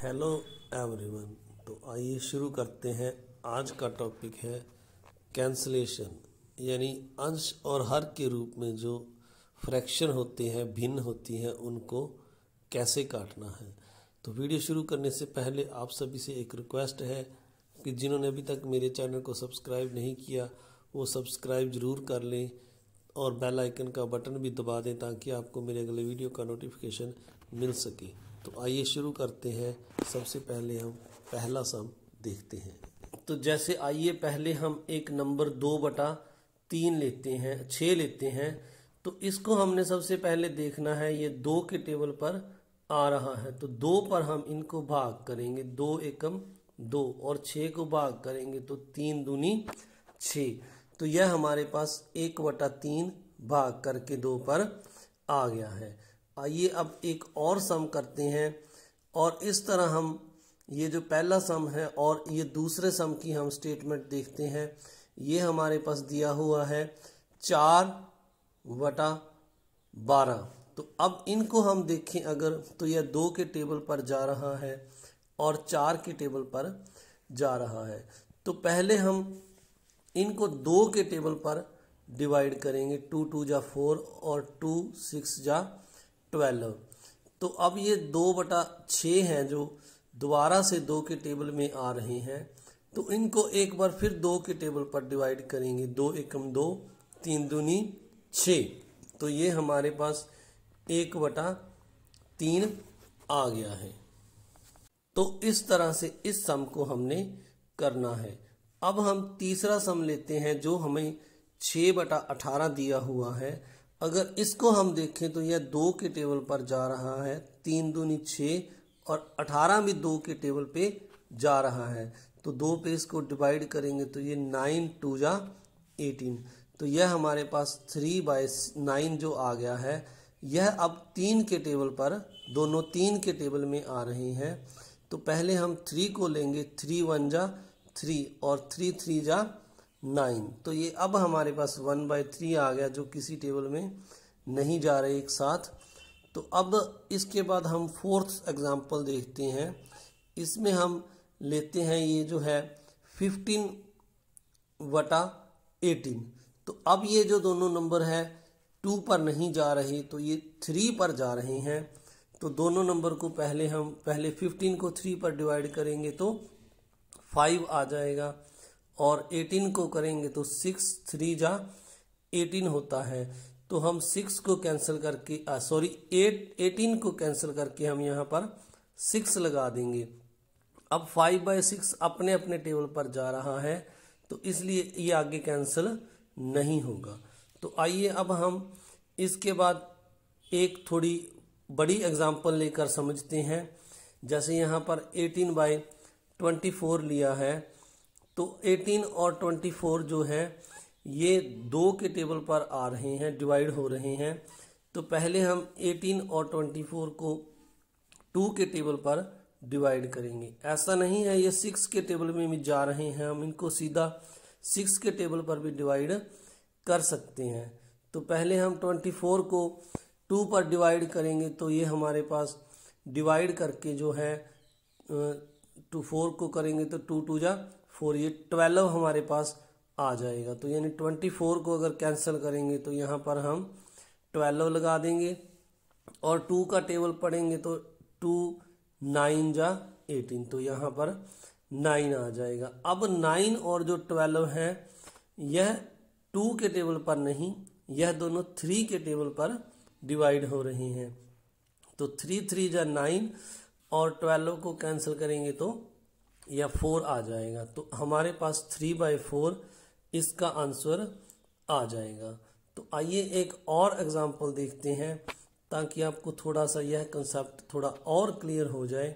Hello everyone तो आइए शुरू करते हैं। आज का टॉपिक है कैंसलेशन यानी अंश और हर के रूप में जो फ्रैक्शन होते हैं, भिन्न होती हैं, उनको कैसे काटना है? तो वीडियो शुरू करने से पहले आप सभी से एक रिक्वेस्ट है कि जिन्होंने अभी तक मेरे चैनल को सब्सक्राइब नहीं किया, वो सब्सक्राइब ज़रूर कर लें और बेल आइकन का बटन भी दबा दें ताकि आपको मेरे अगले वीडियो का नोटिफिकेशन मिल सके। तो आइए शुरू करते हैं। सबसे पहले हम पहला सम देखते हैं। तो जैसे आइए पहले हम एक नंबर दो बटा तीन लेते हैं छः लेते हैं। तो इसको हमने सबसे पहले देखना है, ये दो के टेबल पर आ रहा है। तो दो पर हम इनको भाग करेंगे, दो एकम दो, और छः को भाग करेंगे तो तीन दूनी छ तो यह हमारे पास एक बटा तीन भाग करके दो पर आ गया है। आइए अब एक और सम करते हैं और इस तरह हम ये जो पहला सम है और ये दूसरे सम की हम स्टेटमेंट देखते हैं। ये हमारे पास दिया हुआ है चार वटा बारह। तो अब इनको हम देखें अगर तो यह दो के टेबल पर जा रहा है और चार के टेबल पर जा रहा है। तो पहले हम इनको दो के टेबल पर डिवाइड करेंगे। टू टू जा फोर और टू सिक्स जा ट्वेल्व। तो अब ये दो बटा छ हैं जो दोबारा से दो के टेबल में आ रहे हैं। तो इनको एक बार फिर दो के टेबल पर डिवाइड करेंगे। दो एकम दो, तीन दूनी छ तो ये हमारे पास एक बटा तीन आ गया है। तो इस तरह से इस सम को हमने करना है। अब हम तीसरा सम लेते हैं जो हमें छ बटा अठारह दिया हुआ है। अगर इसको हम देखें तो यह दो के टेबल पर जा रहा है, तीन दूनी छ और अठारह भी दो के टेबल पे जा रहा है। तो दो पे इसको डिवाइड करेंगे तो ये नाइन टू जा एटीन तो यह हमारे पास थ्री बाय नाइन जो आ गया है, यह अब तीन के टेबल पर, दोनों तीन के टेबल में आ रहे हैं। तो पहले हम थ्री को लेंगे थ्री वन जा थ्री और थ्री थ्री जा नाइन। तो ये अब हमारे पास वन बाई थ्री आ गया जो किसी टेबल में नहीं जा रहे एक साथ। तो अब इसके बाद हम फोर्थ एग्जांपल देखते हैं। इसमें हम लेते हैं ये जो है फिफ्टीन वटा एटीन। तो अब ये जो दोनों नंबर है, टू पर नहीं जा रहे तो ये थ्री पर जा रहे हैं। तो दोनों नंबर को पहले हम, पहले फिफ्टीन को थ्री पर डिवाइड करेंगे तो फाइव आ जाएगा। और 18 को करेंगे तो सिक्स थ्री जा एटीन होता है। तो हम सिक्स को कैंसिल करके सॉरी एट एटीन को कैंसिल करके हम यहाँ पर सिक्स लगा देंगे। अब फाइव बाई सिक्स अपने अपने टेबल पर जा रहा है तो इसलिए ये आगे कैंसिल नहीं होगा। तो आइए अब हम इसके बाद एक थोड़ी बड़ी एग्जांपल लेकर समझते हैं। जैसे यहाँ पर 18 बाई ट्वेंटी फोर लिया है तो 18 और 24 जो है, ये दो के टेबल पर आ रहे हैं, डिवाइड हो रहे हैं। तो पहले हम 18 और 24 को टू के टेबल पर डिवाइड करेंगे। ऐसा नहीं है, ये सिक्स के टेबल में भी जा रहे हैं, हम इनको सीधा सिक्स के टेबल पर भी डिवाइड कर सकते हैं। तो पहले हम 24 को टू पर डिवाइड करेंगे तो ये हमारे पास डिवाइड करके जो है टू फोर को करेंगे तो टू टू जा फोर ये ट्वेल्व हमारे पास आ जाएगा। तो यानी ट्वेंटी फोर को अगर कैंसिल करेंगे तो यहाँ पर हम ट्वेल्व लगा देंगे और टू का टेबल पढ़ेंगे तो टू नाइन जा एटीन तो यहाँ पर नाइन आ जाएगा। अब नाइन और जो ट्वेल्व है, यह टू के टेबल पर नहीं, यह दोनों थ्री के टेबल पर डिवाइड हो रहे हैं। तो थ्री थ्री जा नाइन और ट्वेल्व को कैंसिल करेंगे तो या फोर आ जाएगा तो हमारे पास थ्री बाई फोर इसका आंसर आ जाएगा। तो आइए एक और एग्जांपल देखते हैं, ताकि आपको थोड़ा सा यह कंसेप्ट थोड़ा और क्लियर हो जाए।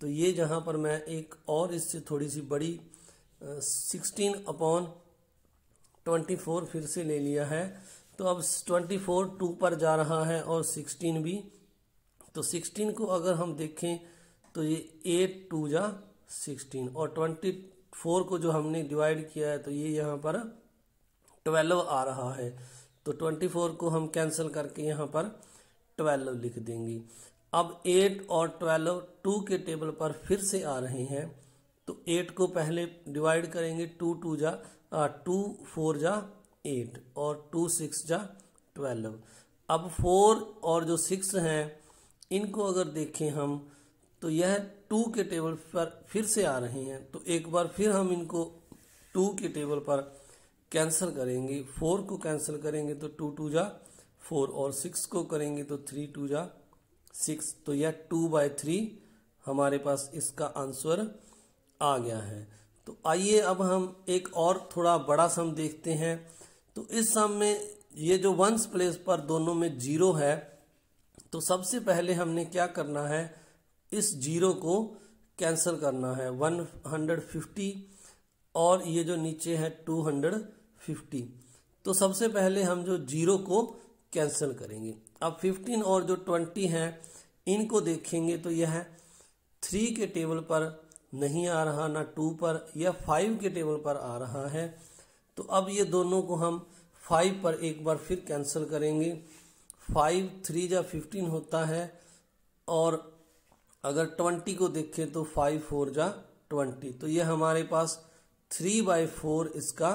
तो ये जहाँ पर मैं एक और इससे थोड़ी सी बड़ी सिक्सटीन अपॉन ट्वेंटी फोर फिर से ले लिया है। तो अब ट्वेंटी फोर टू पर जा रहा है और सिक्सटीन भी। तो सिक्सटीन को अगर हम देखें तो ये एट टू जा सिक्सटीन और ट्वेंटी फोर को जो हमने डिवाइड किया है तो ये यहाँ पर ट्वेल्व आ रहा है। तो ट्वेंटी फोर को हम कैंसिल करके यहाँ पर ट्वेल्व लिख देंगे। अब एट और ट्वेल्व टू के टेबल पर फिर से आ रहे हैं तो एट को पहले डिवाइड करेंगे टू टू जा टू फोर जा एट और टू सिक्स जा ट्वेल्व अब फोर और जो सिक्स हैं, इनको अगर देखें हम तो यह टू के टेबल पर फिर से आ रहे हैं। तो एक बार फिर हम इनको टू के टेबल पर कैंसिल करेंगे। फोर को कैंसिल करेंगे तो टू टू जा फोर और सिक्स को करेंगे तो थ्री टू जा सिक्स। तो यह टू बाय थ्री हमारे पास इसका आंसर आ गया है। तो आइए अब हम एक और थोड़ा बड़ा सम देखते हैं। तो इस सम में ये जो वंस प्लेस पर दोनों में ज़ीरो है तो सबसे पहले हमने क्या करना है? इस ज़ीरो को कैंसिल करना है, वन हंड्रेड फिफ्टी और ये जो नीचे है टू हंड्रेड फिफ्टी। तो सबसे पहले हम जो ज़ीरो को कैंसिल करेंगे। अब फिफ्टीन और जो ट्वेंटी है, इनको देखेंगे तो यह थ्री के टेबल पर नहीं आ रहा, ना टू पर, या फाइव के टेबल पर आ रहा है। तो अब ये दोनों को हम फाइव पर एक बार फिर कैंसिल करेंगे। फाइव, थ्री या फिफ्टीन होता है और अगर ट्वेंटी को देखें तो फाइव, फोर जा ट्वेंटी। तो ये हमारे पास थ्री बाई फोर इसका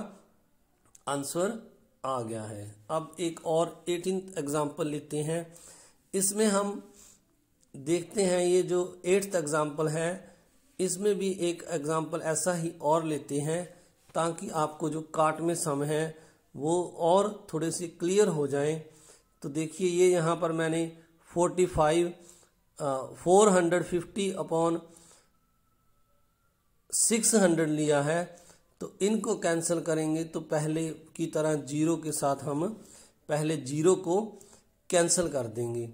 आंसर आ गया है। अब एक और एटीन एग्ज़ाम्पल लेते हैं। इसमें हम देखते हैं ये जो एट्थ एग्ज़ाम्पल है, इसमें भी एक एग्ज़ाम्पल ऐसा ही और लेते हैं ताकि आपको जो काट में सम है वो और थोड़े से क्लियर हो जाएँ। तो देखिए, ये यहाँ पर मैंने forty five four hundred fifty upon six hundred लिया है तो इनको कैंसिल करेंगे तो पहले की तरह ज़ीरो के साथ हम पहले ज़ीरो को कैंसिल कर देंगे।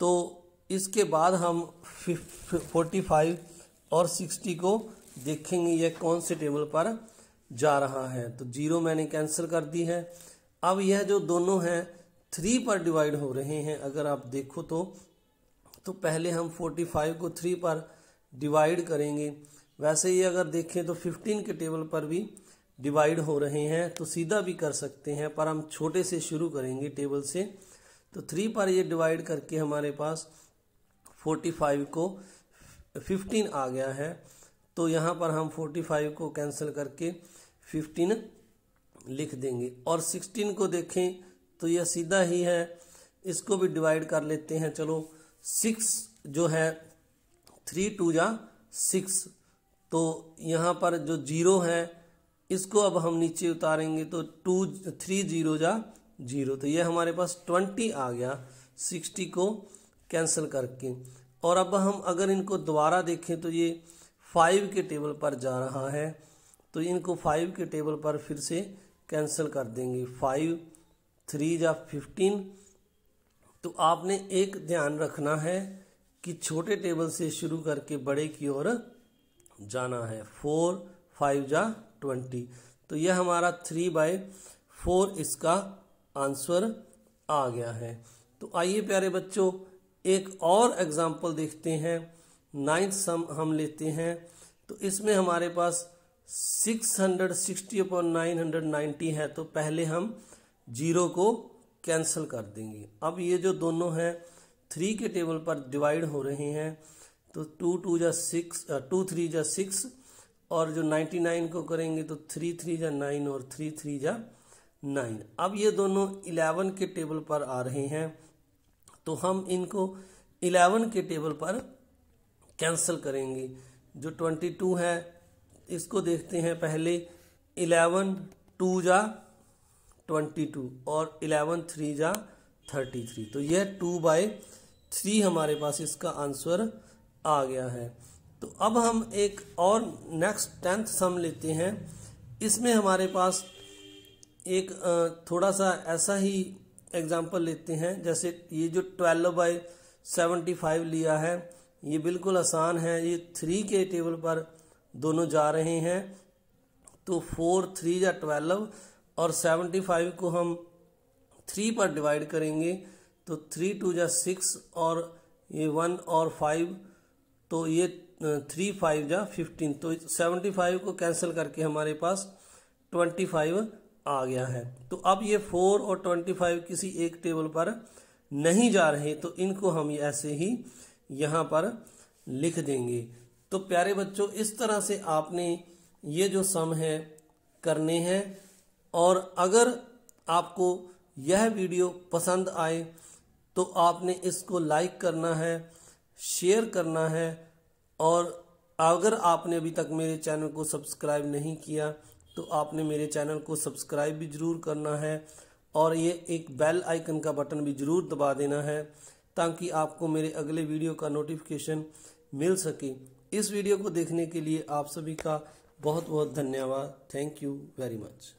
तो इसके बाद हम फोर्टी फाइव और सिक्सटी को देखेंगे यह कौन से टेबल पर जा रहा है। तो ज़ीरो मैंने कैंसिल कर दी है। अब यह जो दोनों हैं, थ्री पर डिवाइड हो रहे हैं, अगर आप देखो तो तो पहले हम फोर्टी फाइव को थ्री पर डिवाइड करेंगे। वैसे ही अगर देखें तो 15 के टेबल पर भी डिवाइड हो रहे हैं तो सीधा भी कर सकते हैं, पर हम छोटे से शुरू करेंगे टेबल से। तो थ्री पर ये डिवाइड करके हमारे पास 45 को 15 आ गया है। तो यहाँ पर हम 45 को कैंसिल करके 15 लिख देंगे। और 16 को देखें तो यह सीधा ही है। इसको भी डिवाइड कर लेते हैं, चलो। सिक्स जो है, थ्री, टू या सिक्स तो यहाँ पर जो ज़ीरो है, इसको अब हम नीचे उतारेंगे तो टू, थ्री, ज़ीरो या ज़ीरो। तो ये हमारे पास ट्वेंटी आ गया, सिक्सटी को कैंसिल करके। और अब हम अगर इनको दोबारा देखें तो ये फाइव के टेबल पर जा रहा है तो इनको फाइव के टेबल पर फिर से कैंसिल कर देंगे। फाइव, थ्री या फिफ्टीन तो आपने एक ध्यान रखना है कि छोटे टेबल से शुरू करके बड़े की ओर जाना है। फोर, फाइव जा ट्वेंटी। तो यह हमारा थ्री बाय फोर इसका आंसर आ गया है। तो आइए प्यारे बच्चों, एक और एग्ज़ाम्पल देखते हैं। नाइन्थ सम हम लेते हैं। तो इसमें हमारे पास 660 अपॉन नाइन हंड्रेड नाइन्टी है। तो पहले हम ज़ीरो को कैंसिल कर देंगे। अब ये जो दोनों हैं थ्री के टेबल पर डिवाइड हो रहे हैं तो टू टू जा सिक्स टू थ्री जा सिक्स और जो नाइन्टी नाइन को करेंगे तो थ्री थ्री जा नाइन और थ्री थ्री जा नाइन अब ये दोनों इलेवन के टेबल पर आ रहे हैं तो हम इनको इलेवन के टेबल पर कैंसिल करेंगे। जो ट्वेंटी टू है, इसको देखते हैं पहले इलेवन टू जा ट्वेंटी टू और इलेवन थ्री जा थर्टी थ्री। तो यह टू बाय थ्री हमारे पास इसका आंसर आ गया है। तो अब हम एक और नेक्स्ट टेंथ सम लेते हैं। इसमें हमारे पास एक थोड़ा सा ऐसा ही एग्ज़ाम्पल लेते हैं। जैसे ये जो ट्वेल्व बाई सेवेंटी फाइव लिया है, ये बिल्कुल आसान है। ये थ्री के टेबल पर दोनों जा रहे हैं। तो फोर थ्री या ट्वेल्व और सेवेंटी फाइव को हम थ्री पर डिवाइड करेंगे तो थ्री टू या सिक्स और ये वन और फाइव तो ये थ्री फाइव जा फिफ्टीन तो सेवेंटी फाइव को कैंसिल करके हमारे पास ट्वेंटी फाइव आ गया है। तो अब ये फोर और ट्वेंटी फाइव किसी एक टेबल पर नहीं जा रहे तो इनको हम ऐसे ही यहाँ पर लिख देंगे। तो प्यारे बच्चों, इस तरह से आपने ये जो सम है, करने हैं। और अगर आपको यह वीडियो पसंद आए तो आपने इसको लाइक करना है शेयर करना है, और अगर आपने अभी तक मेरे चैनल को सब्सक्राइब नहीं किया तो आपने मेरे चैनल को सब्सक्राइब भी ज़रूर करना है, और ये एक बेल आइकन का बटन भी ज़रूर दबा देना है, ताकि आपको मेरे अगले वीडियो का नोटिफिकेशन मिल सके। इस वीडियो को देखने के लिए आप सभी का बहुत बहुत धन्यवाद। Thank you very much